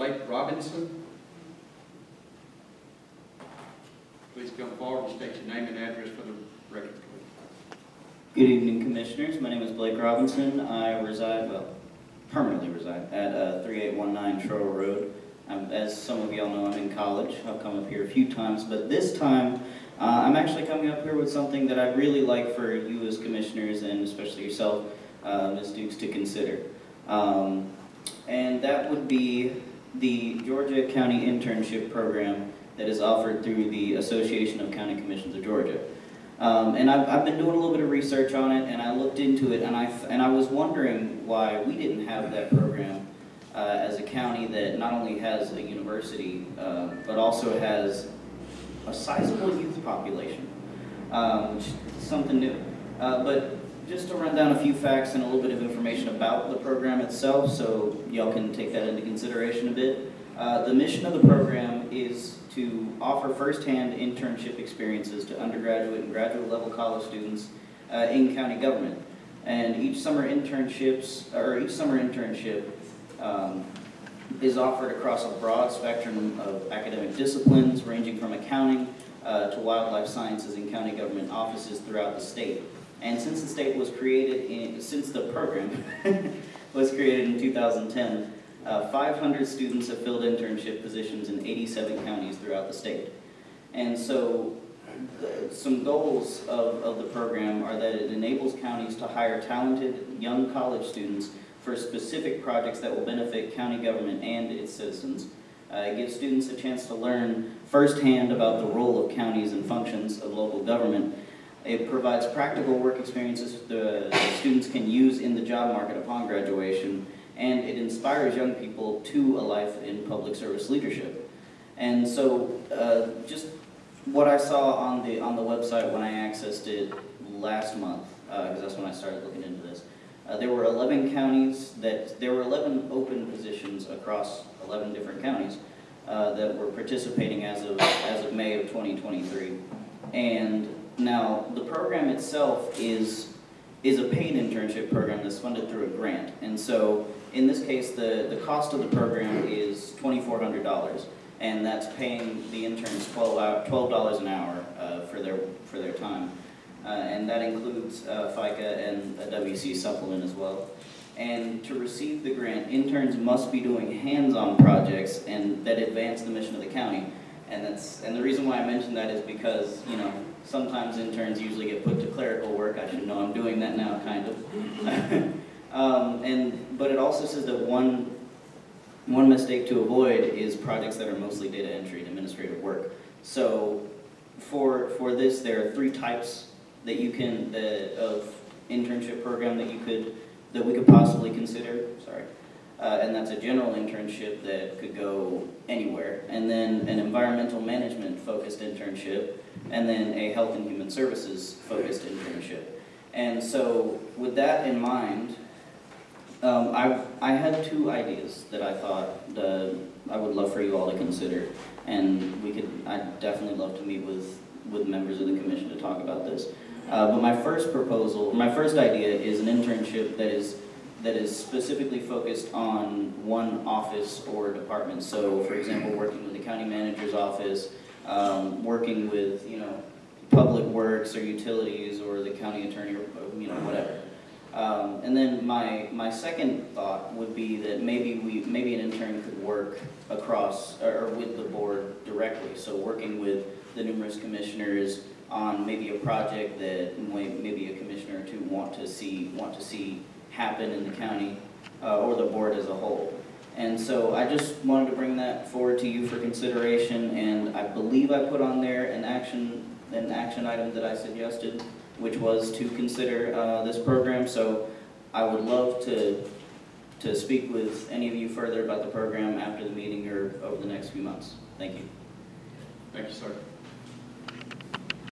Blake Robinson. Please come forward and state your name and address for the record. Good evening, Commissioners. My name is Blake Robinson. I reside, well, permanently reside at uh, 3819 Truro Road. Um, As some of y'all know, I'm in college. I've come up here a few times, but this time, uh, I'm actually coming up here with something that I'd really like for you as Commissioners, and especially yourself, uh, Ms. Dukes, to consider. Um, And that would be the Georgia County Internship Program that is offered through the Association of County Commissions of Georgia. Um, and I've, I've been doing a little bit of research on it, and I looked into it, and I, and I was wondering why we didn't have that program uh, as a county that not only has a university, uh, but also has a sizable youth population, um, which is something new. Uh, but just to run down a few facts and a little bit of information about the program itself, so y'all can take that into consideration a bit. Uh, the mission of the program is to offer firsthand internship experiences to undergraduate and graduate level college students uh, in county government. And each summer internships, or each summer internship um, is offered across a broad spectrum of academic disciplines, ranging from accounting uh, to wildlife sciences in county government offices throughout the state. And since the state was created in, since the program was created in 2010, uh, 500 students have filled internship positions in 87 counties throughout the state. And so, the- some goals of, of the program are that it enables counties to hire talented young college students for specific projects that will benefit county government and its citizens. Uh, it gives students a chance to learn firsthand about the role of counties and functions of local government. It provides practical work experiences the students can use in the job market upon graduation, and it inspires young people to a life in public service leadership. And so, uh, just what I saw on the on the website when I accessed it last month, because that's when I started looking into this. Uh, there were 11 counties that there were 11 open positions across 11 different counties uh, that were participating as of as of May of 2023. And now the program itself is is a paid internship program that's funded through a grant. And so in this case, the, the cost of the program is $2,400. And that's paying the interns 12 hour, $12 an hour uh, for their for their time. Uh, and that includes uh, FICA and a WC supplement as well. And to receive the grant, interns must be doing hands-on projects and that advance the mission of the county. And that's and the reason why I mention that is because you know sometimes interns usually get put to clerical work. I should know I'm doing that now, kind of. um, and but it also says that one one mistake to avoid is projects that are mostly data entry and administrative work. So for for this, there are three types that you can the, of internship program that you could that we could possibly consider. Sorry. Uh, and that's a general internship that could go anywhere, and then an environmental management focused internship, and then a health and human services focused internship. And so, with that in mind, um, I, I had two ideas that I thought uh, I would love for you all to consider, and we could, I'd definitely love to meet with, with members of the commission to talk about this. Uh, but my first proposal, my first idea is an internship that is that is specifically focused on one office or department. So, for example, working with the county manager's office, um, working with you know public works or utilities or the county attorney or you know whatever. Um, and then my my second thought would be that maybe we maybe an intern could work across or, or with the board directly. So working with the numerous commissioners on maybe a project that maybe a commissioner or two want to see want to see happen in the county uh, or the board as a whole. And so I just wanted to bring that forward to you for consideration, and I believe I put on there an action, an action item that I suggested, which was to consider uh, this program. So I would love to, to speak with any of you further about the program after the meeting or over the next few months. Thank you. Thank you, sir.